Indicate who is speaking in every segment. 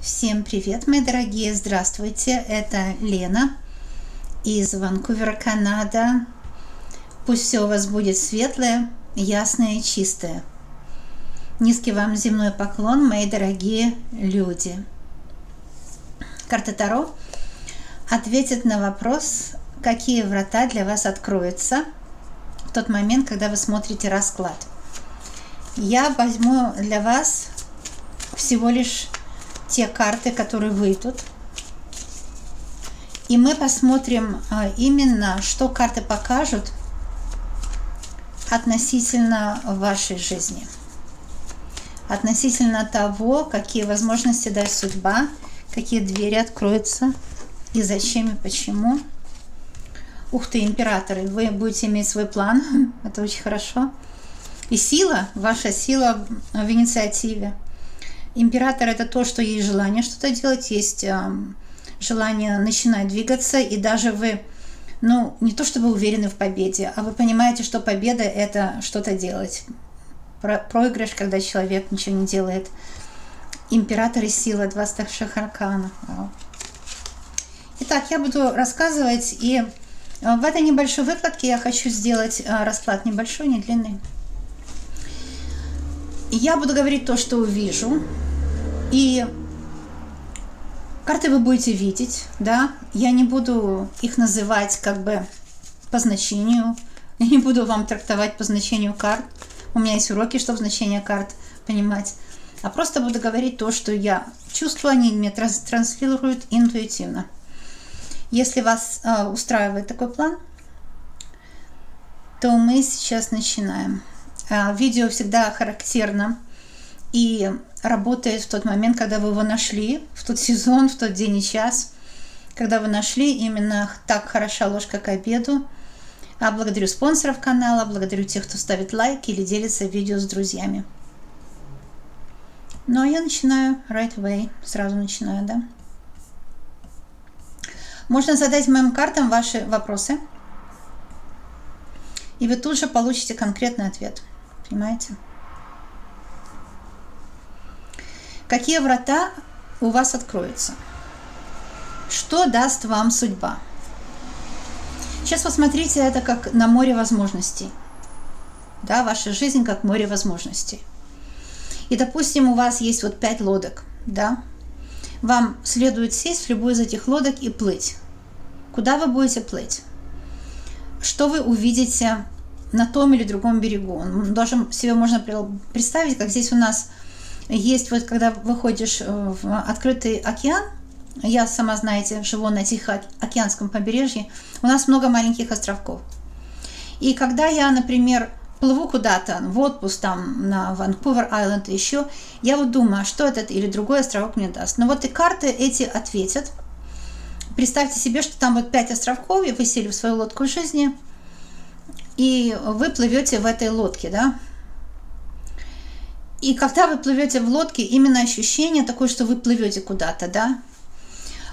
Speaker 1: Всем привет, мои дорогие, здравствуйте, это Лена из Ванкувера, Канада. Пусть все у вас будет светлое, ясное и чистое. Низкий вам земной поклон, мои дорогие люди. Карта Таро ответит на вопрос, какие врата для вас откроются в тот момент, когда вы смотрите расклад. Я возьму для вас всего лишь те карты, которые выйдут. И мы посмотрим а, именно, что карты покажут относительно вашей жизни. Относительно того, какие возможности даст судьба, какие двери откроются и зачем и почему. Ух ты, императоры, вы будете иметь свой план, это очень хорошо. И сила, ваша сила в инициативе – Император это то, что есть желание что-то делать, есть э, желание начинать двигаться, и даже вы, ну, не то чтобы уверены в победе, а вы понимаете, что победа это что-то делать. Про проигрыш, когда человек ничего не делает. Император и сила, два старших аркана. Итак, я буду рассказывать, и э, в этой небольшой выкладке я хочу сделать э, расклад небольшой, не длинный. Я буду говорить то, что увижу. И карты вы будете видеть, да. Я не буду их называть как бы по значению. Я не буду вам трактовать по значению карт. У меня есть уроки, чтобы значение карт понимать. А просто буду говорить то, что я чувствую, они мне транс транслируют интуитивно. Если вас э, устраивает такой план, то мы сейчас начинаем. А, видео всегда характерно и работает в тот момент, когда вы его нашли, в тот сезон, в тот день и час, когда вы нашли именно так хороша ложка к обеду. А благодарю спонсоров канала, благодарю тех, кто ставит лайки или делится видео с друзьями. Ну а я начинаю right away, сразу начинаю, да. Можно задать моим картам ваши вопросы, и вы тут же получите конкретный ответ. Понимаете? Какие врата у вас откроются? Что даст вам судьба? Сейчас посмотрите это как на море возможностей. Да, ваша жизнь как море возможностей. И, допустим, у вас есть вот пять лодок, да, вам следует сесть в любую из этих лодок и плыть. Куда вы будете плыть? Что вы увидите на том или другом берегу. Даже себе можно представить, как здесь у нас есть, вот когда выходишь э, в открытый океан, я сама, знаете, живу на Тихоокеанском побережье, у нас много маленьких островков. И когда я, например, плыву куда-то в отпуск там на Ванкувер-Айленд еще, я вот думаю, что этот или другой островок мне даст. Но вот и карты эти ответят. Представьте себе, что там вот пять островков, и вы сели в свою лодку жизни – и вы плывете в этой лодке, да. И когда вы плывете в лодке, именно ощущение такое, что вы плывете куда-то, да.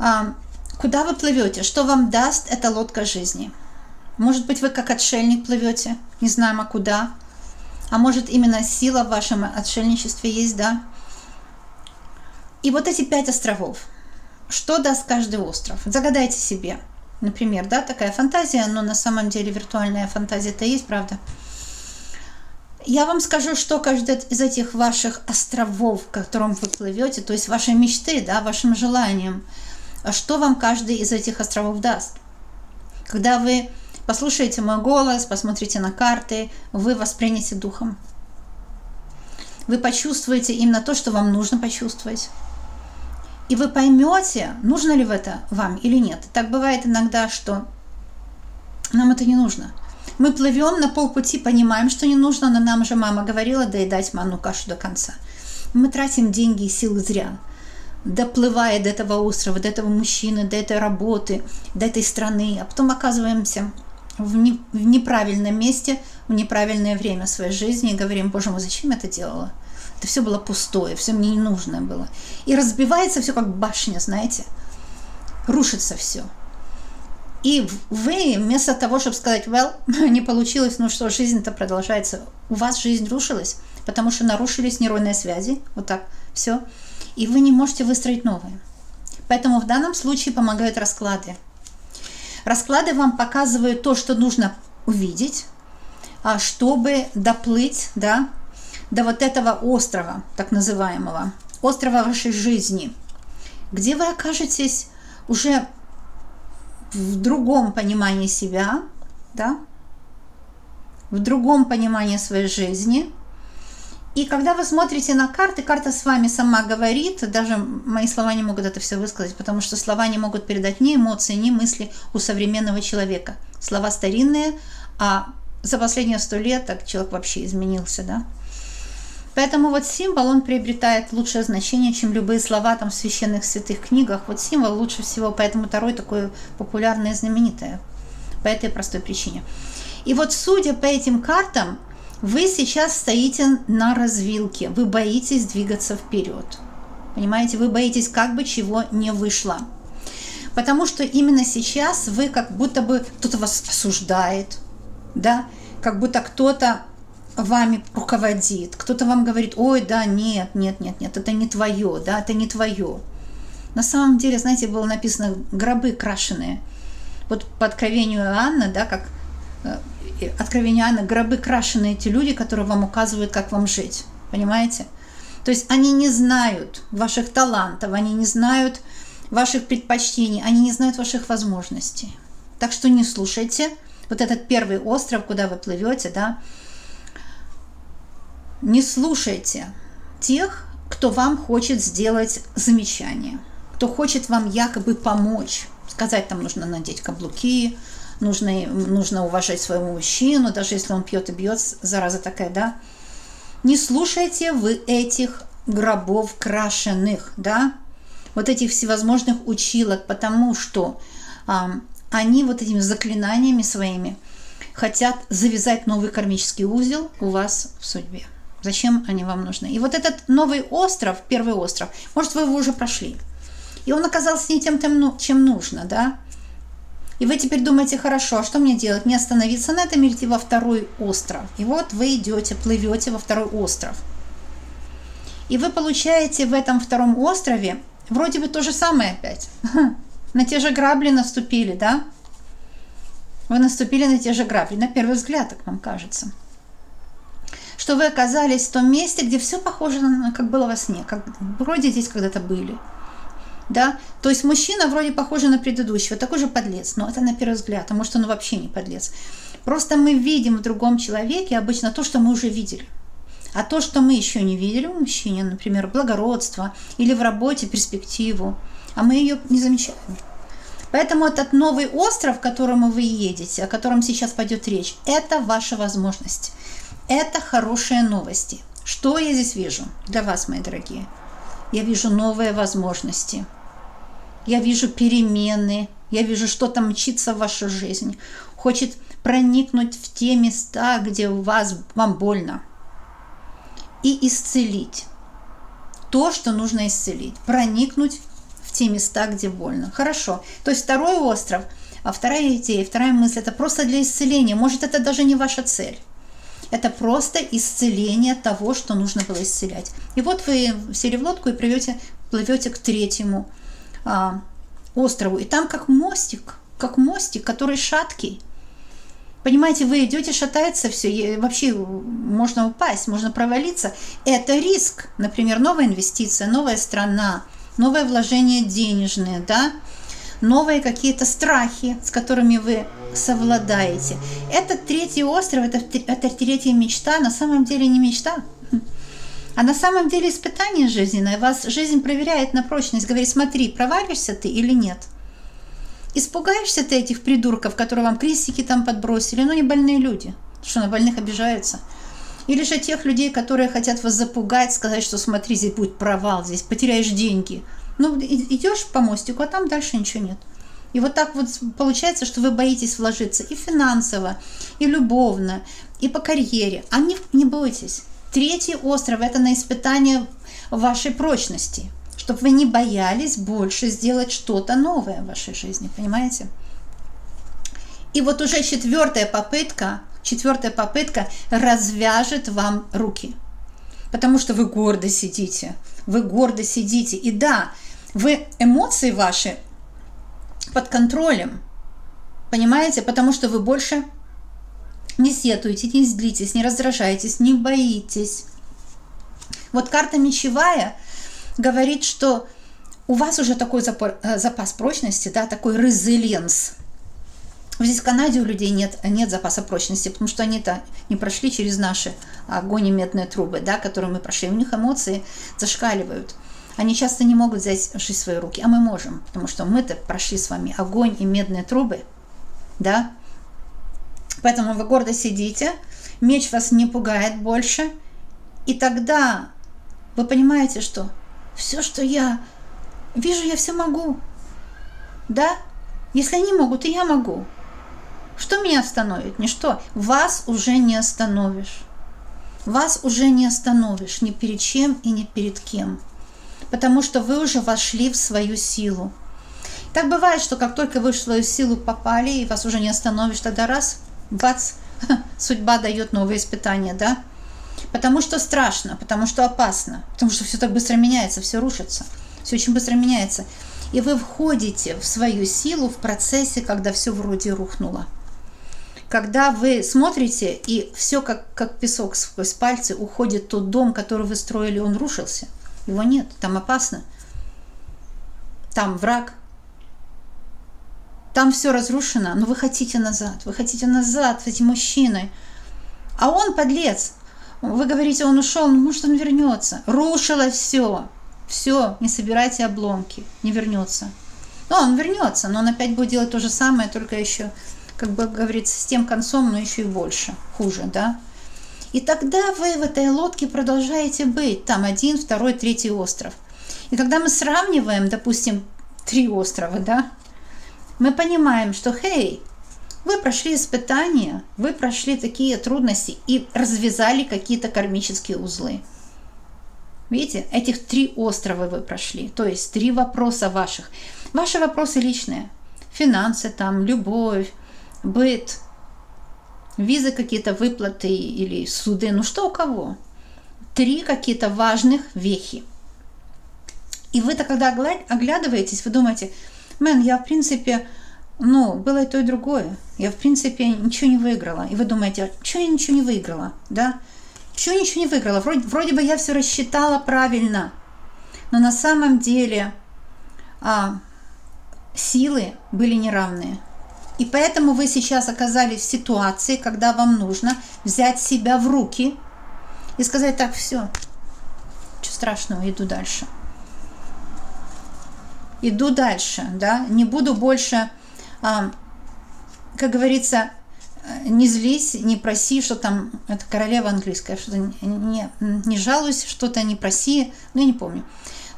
Speaker 1: А, куда вы плывете? Что вам даст эта лодка жизни? Может быть, вы как отшельник плывете, не знаем, а куда. А может, именно сила в вашем отшельничестве есть, да? И вот эти пять островов. Что даст каждый остров? Загадайте себе – Например, да, такая фантазия, но на самом деле виртуальная фантазия-то есть, правда? Я вам скажу, что каждый из этих ваших островов, к которым вы плывете, то есть ваши мечты, да, вашим желаниям, а что вам каждый из этих островов даст. Когда вы послушаете мой голос, посмотрите на карты, вы воспринятите духом. Вы почувствуете именно то, что вам нужно почувствовать. И вы поймете, нужно ли в это вам или нет. Так бывает иногда, что нам это не нужно. Мы плывем на полпути, понимаем, что не нужно, но нам же мама говорила доедать манну кашу до конца. Мы тратим деньги и силы зря, доплывая до этого острова, до этого мужчины, до этой работы, до этой страны, а потом оказываемся в, не, в неправильном месте, в неправильное время своей жизни и говорим, боже мой, зачем я это делала? Это все было пустое, все мне не нужное было. И разбивается все как башня, знаете. Рушится все. И вы, вместо того, чтобы сказать, well, не получилось, ну что, жизнь-то продолжается, у вас жизнь рушилась, потому что нарушились нейронные связи, вот так, все. и вы не можете выстроить новые. Поэтому в данном случае помогают расклады. Расклады вам показывают то, что нужно увидеть, а чтобы доплыть да, до вот этого острова, так называемого, острова вашей жизни, где вы окажетесь уже в другом понимании себя, да, в другом понимании своей жизни. И когда вы смотрите на карты, карта с вами сама говорит, даже мои слова не могут это все высказать, потому что слова не могут передать ни эмоции, ни мысли у современного человека. Слова старинные, а за последние сто лет так человек вообще изменился, да. Поэтому вот символ, он приобретает лучшее значение, чем любые слова там в священных святых книгах. Вот символ лучше всего, поэтому второй такой популярный и знаменитый. По этой простой причине. И вот судя по этим картам, вы сейчас стоите на развилке, вы боитесь двигаться вперед. Понимаете, вы боитесь, как бы чего не вышло. Потому что именно сейчас вы как будто бы кто-то вас осуждает, да, как будто кто-то вами руководит, кто-то вам говорит, ой, да, нет, нет, нет, нет, это не твое, да, это не твое. На самом деле, знаете, было написано гробы крашеные. Вот по откровению Иоанна, да, как э, откровение Иоанна, гробы крашеные эти люди, которые вам указывают, как вам жить. Понимаете? То есть они не знают ваших талантов, они не знают ваших предпочтений, они не знают ваших возможностей. Так что не слушайте. Вот этот первый остров, куда вы плывете, да, не слушайте тех, кто вам хочет сделать замечание, кто хочет вам якобы помочь. Сказать, там нужно надеть каблуки, нужно, нужно уважать своего мужчину, даже если он пьет и бьет, зараза такая, да. Не слушайте вы этих гробов крашеных, да, вот этих всевозможных училок, потому что а, они вот этими заклинаниями своими хотят завязать новый кармический узел у вас в судьбе. Зачем они вам нужны? И вот этот новый остров, первый остров, может, вы его уже прошли. И он оказался не тем, ну, чем нужно, да? И вы теперь думаете, хорошо, а что мне делать? Мне остановиться на этом или идти во второй остров? И вот вы идете, плывете во второй остров. И вы получаете в этом втором острове вроде бы то же самое опять. На те же грабли наступили, да? Вы наступили на те же грабли, на первый взгляд, как вам кажется что вы оказались в том месте, где все похоже на как было во сне, как вроде здесь когда-то были. Да? То есть мужчина вроде похож на предыдущего, такой же подлец, но это на первый взгляд, а может он вообще не подлец. Просто мы видим в другом человеке обычно то, что мы уже видели. А то, что мы еще не видели у мужчины, например, благородство или в работе перспективу, а мы ее не замечаем. Поэтому этот новый остров, к которому вы едете, о котором сейчас пойдет речь, это ваша возможность. Это хорошие новости. Что я здесь вижу для вас, мои дорогие? Я вижу новые возможности. Я вижу перемены. Я вижу, что-то мчится в вашу жизнь. Хочет проникнуть в те места, где у вас, вам больно. И исцелить. То, что нужно исцелить. Проникнуть в те места, где больно. Хорошо. То есть второй остров, а вторая идея, вторая мысль, это просто для исцеления. Может, это даже не ваша цель. Это просто исцеление того, что нужно было исцелять. И вот вы сели в лодку и плывете, плывете к третьему а, острову. И там как мостик, как мостик, который шаткий. Понимаете, вы идете, шатается все, и вообще можно упасть, можно провалиться. Это риск. Например, новая инвестиция, новая страна, новое вложение денежное, да, новые какие-то страхи, с которыми вы совладаете. Этот третий остров, это, это третья мечта, на самом деле не мечта, а на самом деле испытание жизненное. Вас жизнь проверяет на прочность, говорит, смотри, провалишься ты или нет. Испугаешься ты этих придурков, которые вам крестики там подбросили, ну не больные люди, что на больных обижаются. Или же тех людей, которые хотят вас запугать, сказать, что смотри, здесь будет провал, здесь потеряешь деньги. Ну, идешь по мостику, а там дальше ничего нет. И вот так вот получается, что вы боитесь вложиться и финансово, и любовно, и по карьере. А не, не бойтесь. Третий остров – это на испытание вашей прочности, чтобы вы не боялись больше сделать что-то новое в вашей жизни, понимаете? И вот уже четвертая попытка, четвертая попытка развяжет вам руки, потому что вы гордо сидите, вы гордо сидите. И да, вы эмоции ваши под контролем, понимаете, потому что вы больше не сетуете, не злитесь, не раздражаетесь, не боитесь. Вот карта мечевая говорит, что у вас уже такой э, запас прочности, да, такой резилиенс. Здесь в Канаде у людей нет, нет запаса прочности, потому что они-то не прошли через наши огонь и медные трубы, да, которые мы прошли. У них эмоции зашкаливают. Они часто не могут взять жизнь в свои руки, а мы можем, потому что мы-то прошли с вами огонь и медные трубы, да. Поэтому вы гордо сидите, меч вас не пугает больше, и тогда вы понимаете, что все, что я вижу, я все могу, да. Если они могут, и я могу. Что меня остановит? Ничто. Вас уже не остановишь. Вас уже не остановишь ни перед чем и ни перед кем. Потому что вы уже вошли в свою силу. Так бывает, что как только вы в свою силу попали, и вас уже не остановишь, тогда раз, бац, судьба дает новые испытания, да? Потому что страшно, потому что опасно, потому что все так быстро меняется, все рушится, все очень быстро меняется. И вы входите в свою силу в процессе, когда все вроде рухнуло когда вы смотрите, и все как, как песок сквозь пальцы уходит тот дом, который вы строили, он рушился. Его нет, там опасно. Там враг. Там все разрушено, но вы хотите назад. Вы хотите назад с этим мужчиной. А он подлец. Вы говорите, он ушел, ну может он вернется. Рушилось все. Все, не собирайте обломки, не вернется. Ну, он вернется, но он опять будет делать то же самое, только еще как бы говорится, с тем концом, но еще и больше, хуже, да. И тогда вы в этой лодке продолжаете быть, там один, второй, третий остров. И когда мы сравниваем, допустим, три острова, да, мы понимаем, что, хей, вы прошли испытания, вы прошли такие трудности и развязали какие-то кармические узлы. Видите, этих три острова вы прошли, то есть три вопроса ваших. Ваши вопросы личные, финансы там, любовь, быт, визы какие-то, выплаты или суды, ну что у кого. Три какие-то важных вехи. И вы-то, когда оглядываетесь, вы думаете, мэн, я в принципе, ну, было и то, и другое. Я, в принципе, ничего не выиграла. И вы думаете, а что я ничего не выиграла, да? Я ничего не выиграла? Вроде, вроде бы я все рассчитала правильно. Но на самом деле а, силы были неравные. И поэтому вы сейчас оказались в ситуации, когда вам нужно взять себя в руки и сказать, так, все, что страшного, иду дальше. Иду дальше, да, не буду больше, а, как говорится, не злись, не проси, что там, это королева английская, что-то не, не жалуйся, что-то не проси, ну, я не помню.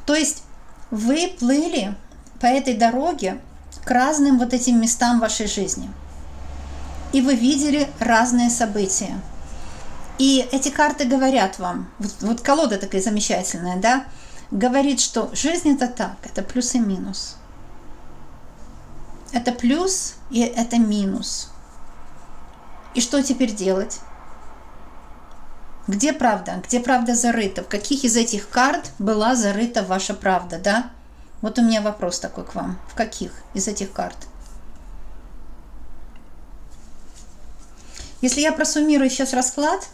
Speaker 1: То есть вы плыли по этой дороге, к разным вот этим местам вашей жизни. И вы видели разные события. И эти карты говорят вам, вот, вот колода такая замечательная, да, говорит, что жизнь это так, это плюс и минус. Это плюс и это минус. И что теперь делать? Где правда? Где правда зарыта? В каких из этих карт была зарыта ваша правда, да? Вот у меня вопрос такой к вам. В каких из этих карт? Если я просуммирую сейчас расклад,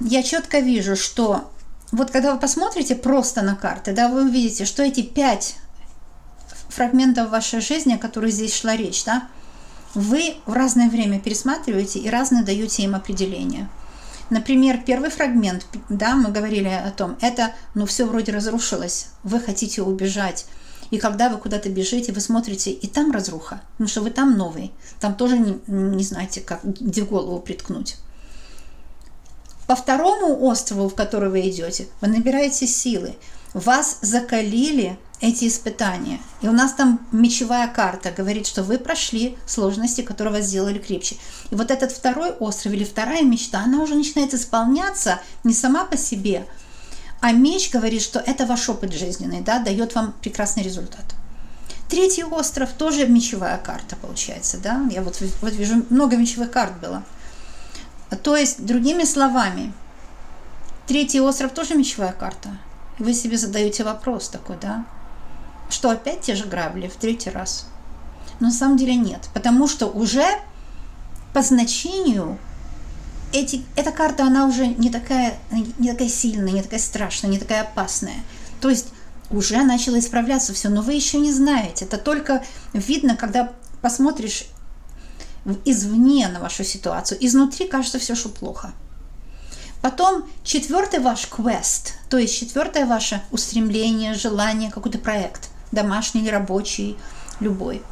Speaker 1: я четко вижу, что вот когда вы посмотрите просто на карты, да, вы увидите, что эти пять фрагментов вашей жизни, о которых здесь шла речь, да, вы в разное время пересматриваете и разные даете им определения – Например, первый фрагмент, да, мы говорили о том, это, ну, все вроде разрушилось, вы хотите убежать. И когда вы куда-то бежите, вы смотрите, и там разруха, потому что вы там новый, там тоже не, не знаете, как, где голову приткнуть. По второму острову, в который вы идете, вы набираете силы. Вас закалили эти испытания. И у нас там мечевая карта говорит, что вы прошли сложности, которые вас сделали крепче. И вот этот второй остров или вторая мечта, она уже начинает исполняться не сама по себе, а меч говорит, что это ваш опыт жизненный, да, дает вам прекрасный результат. Третий остров тоже мечевая карта получается, да. Я вот, вот вижу, много мечевых карт было. То есть, другими словами, Третий остров тоже мечевая карта. Вы себе задаете вопрос такой, да? Что опять те же грабли в третий раз? Но на самом деле нет, потому что уже по значению эти, эта карта, она уже не такая, не такая сильная, не такая страшная, не такая опасная. То есть уже начало исправляться все, но вы еще не знаете. Это только видно, когда посмотришь извне на вашу ситуацию. Изнутри кажется все, что плохо. Потом четвертый ваш квест, то есть четвертое ваше устремление, желание, какой-то проект, домашний или рабочий, любой.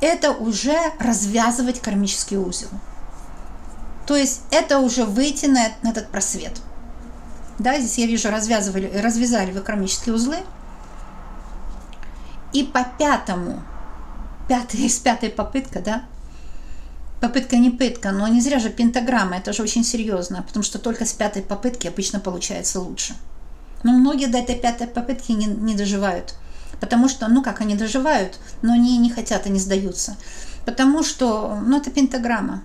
Speaker 1: Это уже развязывать кармический узел. То есть это уже выйти на, этот просвет. Да, здесь я вижу, развязывали, развязали вы кармические узлы. И по пятому, пятая из пятой попытка, да, попытка не пытка, но не зря же пентаграмма, это же очень серьезно, потому что только с пятой попытки обычно получается лучше. Но многие до этой пятой попытки не, не доживают, потому что, ну как, они доживают, но они не хотят, они сдаются, потому что, ну это пентаграмма,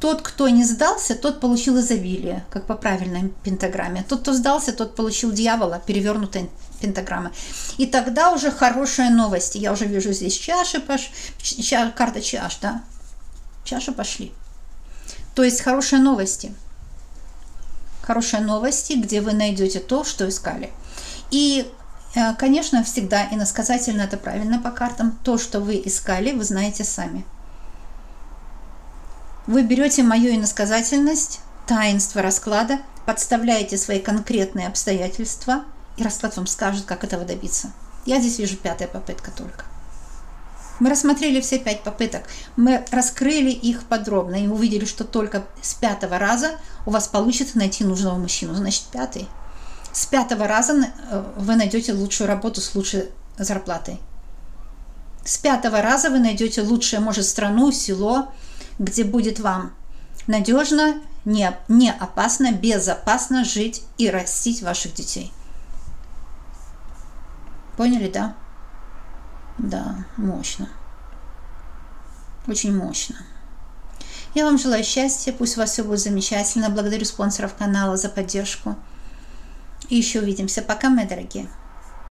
Speaker 1: тот, кто не сдался, тот получил изобилие, как по правильной пентаграмме. Тот, кто сдался, тот получил дьявола, перевернутой пентаграммы. И тогда уже хорошая новость. Я уже вижу здесь чаши, пош... ча... карта чаш, да? Чаши пошли. То есть хорошие новости. Хорошие новости, где вы найдете то, что искали. И, э, конечно, всегда иносказательно это правильно по картам. То, что вы искали, вы знаете сами. Вы берете мою иносказательность, таинство расклада, подставляете свои конкретные обстоятельства, и расклад вам скажет, как этого добиться. Я здесь вижу пятая попытка только. Мы рассмотрели все пять попыток, мы раскрыли их подробно и увидели, что только с пятого раза у вас получится найти нужного мужчину. Значит, пятый. С пятого раза э, вы найдете лучшую работу с лучшей зарплатой. С пятого раза вы найдете лучшее, может, страну, село, где будет вам надежно, не, не опасно, безопасно жить и растить ваших детей. Поняли, да? Да, мощно. Очень мощно. Я вам желаю счастья, пусть у вас все будет замечательно. Благодарю спонсоров канала за поддержку. И еще увидимся. Пока, мои дорогие.